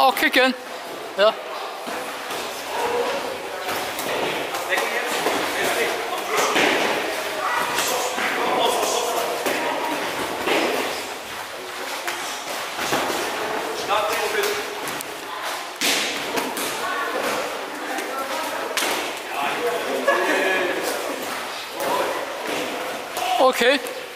All kicking. Yeah. Okay.